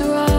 was right.